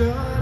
shine.